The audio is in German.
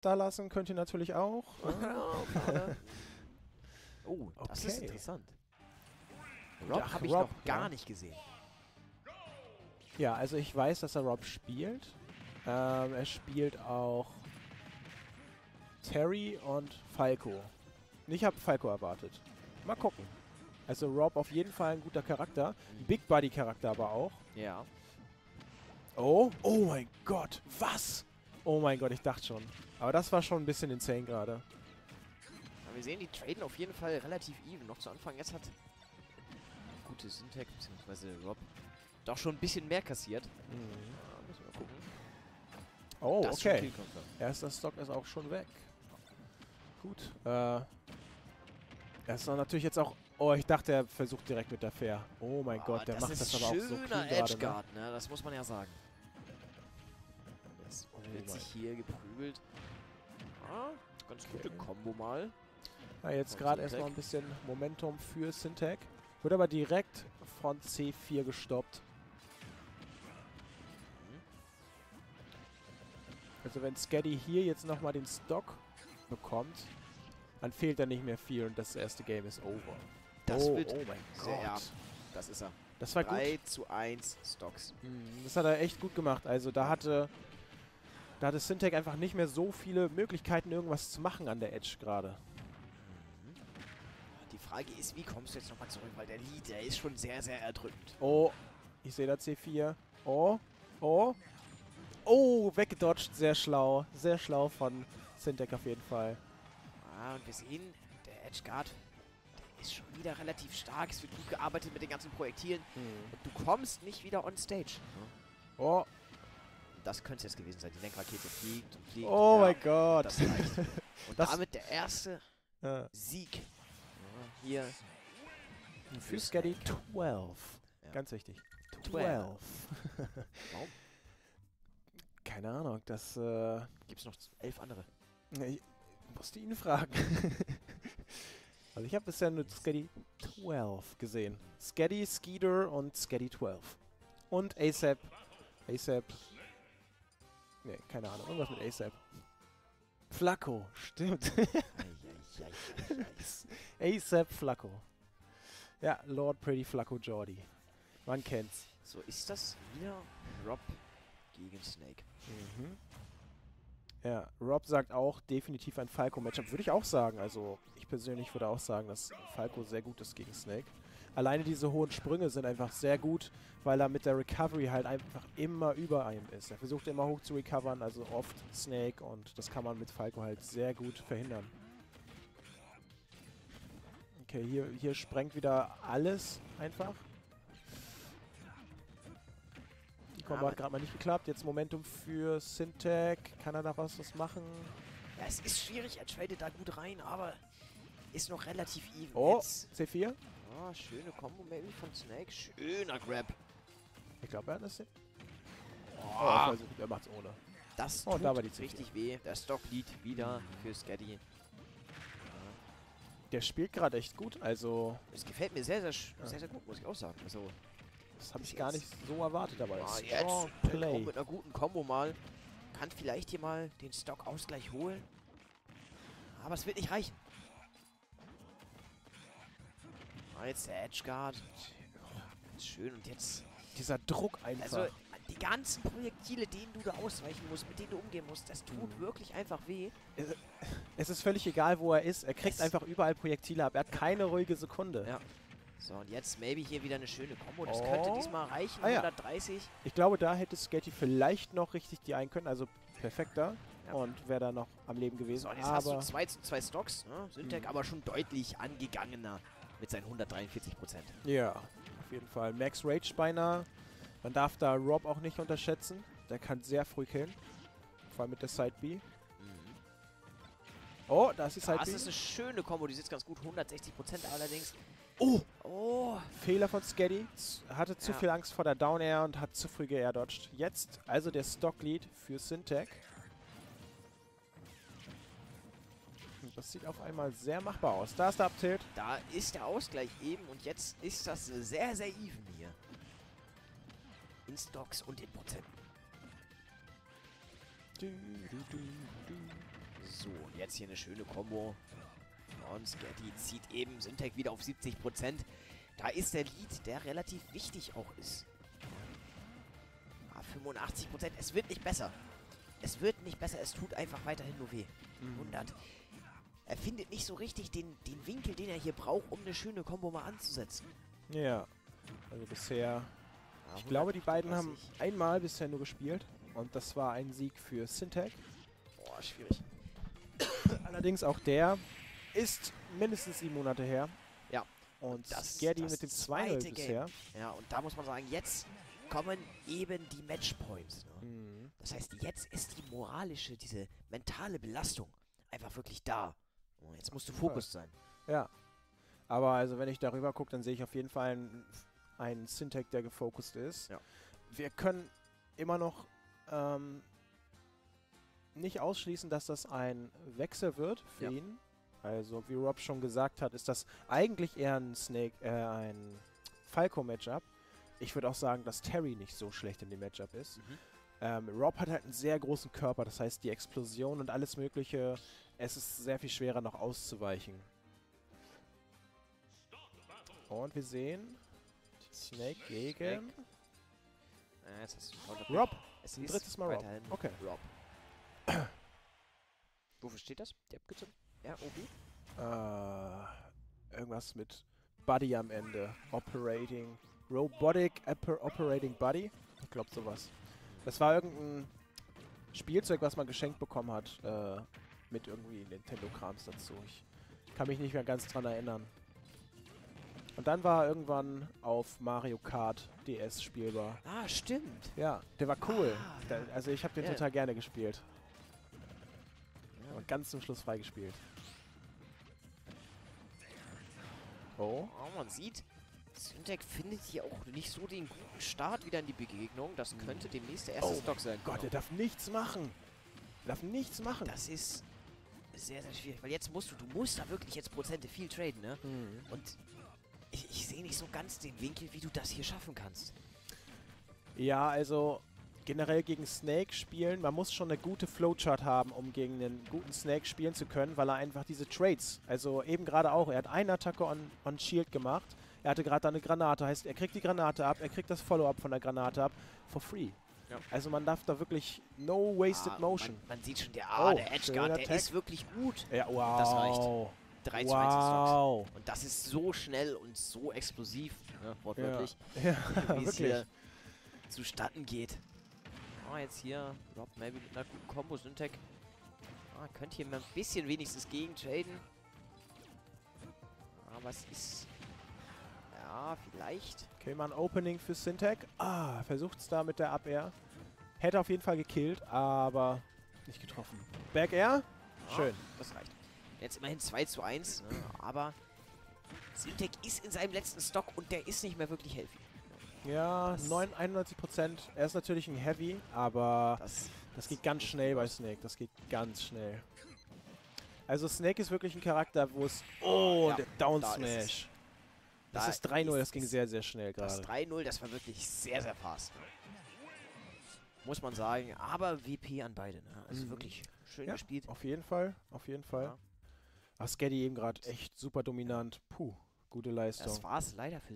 da lassen könnt ihr natürlich auch. oh, das Okay. ist interessant. Ja, Rob habe ich Rob, noch gar ja. nicht gesehen. Ja, also ich weiß, dass er Rob spielt. Ähm, er spielt auch Terry und Falco. Ich habe Falco erwartet. Mal gucken. Also Rob auf jeden Fall ein guter Charakter. Ein Big Buddy Charakter aber auch. Ja. Oh, oh mein Gott, was? Oh mein Gott, ich dachte schon. Aber das war schon ein bisschen insane gerade. Aber wir sehen, die traden auf jeden Fall relativ even. Noch zu Anfang. Jetzt hat gute Syntec, beziehungsweise Rob, doch schon ein bisschen mehr kassiert. Ja, müssen wir gucken. Oh, Das okay. Erster Stock ist auch schon weg. Gut. Äh. Er ist natürlich jetzt auch. Oh, ich dachte, er versucht direkt mit der Fair. Oh mein Gott, der das macht das aber auch so clean gerade. Ne? Edgeguard, ne? Das muss man ja sagen. Oh wird sich hier geprügelt. Ah, ganz gute Okay. Kombo mal. Ja, jetzt gerade erstmal ein bisschen Momentum für Syntec. Wird aber direkt von C4 gestoppt. Mhm. Also wenn Skaddy hier jetzt nochmal den Stock bekommt, dann fehlt da nicht mehr viel und das erste Game ist over. Das oh, wird oh mein sehr- Gott. ja. Das ist er. Das war gut. 3 zu 1 Stocks. Mhm, Das hat er echt gut gemacht. Also da hatte, da hatte Syntec einfach nicht mehr so viele Möglichkeiten, irgendwas zu machen an der Edge gerade. Die Frage ist, wie kommst du jetzt nochmal zurück? Weil der Lead, der ist schon sehr, sehr erdrückend. Oh, ich sehe da C4. Oh, oh. Oh, weggedodged. Sehr schlau. Sehr schlau von Syntec auf jeden Fall. Ah, und wir sehen, der Edgeguard, der ist schon wieder relativ stark. Es wird gut gearbeitet mit den ganzen Projektilen. Und du kommst nicht wieder on stage. Oh, Das könnte es jetzt gewesen sein. Die Lenkrakete fliegt und fliegt. oh Ja, mein Gott. Das reicht. Und Das- damit der erste Ja. Sieg. Ja, hier. Für Skaddy 12. Ja. Ganz wichtig. 12. 12. Warum? Keine Ahnung, das äh, Gibt es noch elf andere? ich musste ihn fragen. also ich habe bisher nur Skaddy 12 gesehen. Skaddy, Skeeter und Skaddy 12. Und ASAP. ASAP. Nee, keine Ahnung. Irgendwas mit ASAP. Flacco, stimmt. ASAP Flacco. Ja, Lord Pretty Flacco Jordi. Man kennt's. So, ist das wieder Rob gegen Snake? Mhm. Ja, Rob sagt auch definitiv ein Falco-Matchup. Würde ich auch sagen. Also, ich persönlich würde auch sagen, dass Falco sehr gut ist gegen Snake. Alleine diese hohen Sprünge sind einfach sehr gut, weil er mit der Recovery halt einfach immer über einem ist. Er versucht immer hoch zu recovern, also oft Snake und das kann man mit Falco halt sehr gut verhindern. Okay, hier, hier sprengt wieder alles einfach. Die Kombo hat gerade mal nicht geklappt. Jetzt Momentum für Syntec. Kann er daraus was machen? Ja, es ist schwierig. Er tradet da gut rein, aber ist noch relativ even. Oh, Jetzt. C4. Ah, schöne Combo maybe von Snake. Schöner Grab. Ich glaube, er hat das hin. Oh, Ah. also, er macht's ohne. Das Oh, tut da war die richtig weh. Der Stock Lead wieder für Skaddy. Der spielt gerade echt gut. Also, Es gefällt mir sehr, sehr, Ja. sehr, sehr gut, muss ich auch sagen. Also, das habe ich gar nicht so erwartet, aber ah, jetzt Play. mit einer guten Combo mal. Kann vielleicht hier mal den Stock-Ausgleich holen. Aber es wird nicht reichen. Ah, jetzt der Edgeguard. Schön und jetzt Dieser Druck einfach. Also, die ganzen Projektile, denen du da ausweichen musst, mit denen du umgehen musst, das tut Mhm. wirklich einfach weh. es ist völlig egal, wo er ist. Er kriegt Es- einfach überall Projektile ab. Er hat keine ruhige Sekunde. Ja. So, und jetzt maybe hier wieder eine schöne Combo. Das Oh. könnte diesmal reichen. Ah, ja. 130. Ich glaube, da hätte Sketty vielleicht noch richtig die ein können. Also perfekter. Ja. Und wäre da noch am Leben gewesen. So, und jetzt hast du aber 2 zu 2 Stocks. Ne? Syntec Mhm. aber schon deutlich angegangener mit seinen 143 Prozent. ja, auf jeden Fall. Max Rage beinahe. Man darf da Rob auch nicht unterschätzen. Der kann sehr früh killen. Vor allem mit der Side B. Oh, da ist die Side Das B. ist eine schöne Combo, die sitzt ganz gut. 160 Prozent allerdings. Oh, Oh, Fehler von Skaddy. Z- Hatte zu Ja. viel Angst vor der Down Air und hat zu früh geairdodged. Jetzt also der Stock Lead für Syntec. Das sieht auf einmal sehr machbar aus. Da ist der Uptilt. da ist der Ausgleich eben und jetzt ist das sehr, sehr even hier. In Stocks und in Prozenten. Du, du. jetzt hier eine schöne Combo. Und Sketty zieht eben Syntec wieder auf 70%. Da ist der Lead, der relativ wichtig auch ist. Ah, 85%. Es wird nicht besser. Es wird nicht besser. Es tut einfach weiterhin nur weh. Mhm. 100. Er findet nicht so richtig den, den Winkel, den er hier braucht, um eine schöne Combo mal anzusetzen. Ja. Also bisher. Ah, Ich glaube, die beiden haben 138. einmal bisher nur gespielt. Und das war ein Sieg für Syntec. Boah, schwierig. Allerdings auch der ist mindestens sieben Monate her. Ja. Und Das- Gerdi das mit dem 2-0 zweite Game. bisher. Ja, und da muss man sagen, jetzt kommen eben die Matchpoints. Ne? Mhm. Das heißt, jetzt ist die moralische, diese mentale Belastung einfach wirklich da. Und jetzt musst du Fokus sein. Ja. Aber also wenn ich darüber gucke, dann sehe ich auf jeden Fall einen, einen Syntec, der gefokust ist. Ja. Wir können immer noch ähm, nicht ausschließen, dass das ein Wechsel wird für Ja. ihn. Also wie Rob schon gesagt hat, ist das eigentlich eher ein Snake, äh, ein Falco-Matchup. Ich würde auch sagen, dass Terry nicht so schlecht in dem Matchup ist. Mhm. Ähm, Rob hat halt einen sehr großen Körper, das heißt die Explosion und alles mögliche, es ist sehr viel schwerer noch auszuweichen. Und wir sehen Snake gegen Äh, jetzt hast du Rob. Es Ein ist drittes Mal Rob. Okay. Rob. Wofür steht das? Die Abkürzung? Ja, OB? Äh, irgendwas mit Buddy am Ende. Operating. Robotic Oper Operating Buddy. Ich glaube sowas. Das war irgendein Spielzeug, was man geschenkt bekommen hat. Äh, mit irgendwie Nintendo-Krams dazu. Ich kann mich nicht mehr ganz dran erinnern. Und dann war er irgendwann auf Mario Kart DS spielbar. Ah, stimmt. Ja, der war cool. Ah, Da, also ich habe den Ja. total gerne gespielt. Ja. Und ganz zum Schluss freigespielt. Oh. Oh, man sieht, Syntec findet hier auch nicht so den guten Start wieder in die Begegnung. Das könnte demnächst der erste Oh Stock sein. Gott, er darf nichts machen. Er darf nichts machen. Das ist sehr, sehr schwierig, weil jetzt musst du, du musst da wirklich jetzt Prozente viel traden, ne? Mhm. Und ich, ich sehe nicht so ganz den Winkel, wie du das hier schaffen kannst. Ja, also generell gegen Snake spielen, man muss schon eine gute Flowchart haben, um gegen einen guten Snake spielen zu können, weil er einfach diese Trades, also eben gerade auch, er hat eine Attacke on, on Shield gemacht, er hatte gerade eine Granate, heißt, er kriegt die Granate ab, er kriegt das Follow-up von der Granate ab, for free. Ja. Also man darf da wirklich no wasted Ah, motion. Man, man sieht schon, der, ah, Oh, der Edge Guard, der Tag. ist wirklich gut. Ja, wow. Das reicht. 3 zu 1 Stocks. Wow. Und das ist so schnell und so explosiv, ne, Ja, wortwörtlich, ja wie es hier zustatten geht. Ah, jetzt hier Rob maybe mit einer guten Combo Syntec. Ah, könnt hier mal ein bisschen wenigstens gegen traden. Aber es ist... Ja, vielleicht. Okay, mal ein Opening für Syntec. Ah, versucht's da mit der Up-Air. Hätte auf jeden Fall gekillt, aber nicht getroffen. Back Air? Ah, Schön. Das reicht. Jetzt immerhin 2 zu 1, ne, aber Syntec ist in seinem letzten Stock und der ist nicht mehr wirklich healthy. Ja, Das- 9, 91 Prozent. Er ist natürlich ein Heavy, aber Das, das geht ganz schnell bei Snake. Das geht ganz schnell. Also Snake ist wirklich ein Charakter, wo es... Oh, Ja, der Down. Smash. Das Da ist 3-0, das ging sehr, sehr schnell das gerade. 3-0, das war wirklich sehr, sehr fast. Muss man sagen. Aber WP an beide. Ne? Also Mhm. wirklich schön Ja, gespielt. Auf jeden Fall, auf jeden Fall. Ja. Ach, Skaddy eben gerade echt super dominant. Puh, gute Leistung. Das war es leider für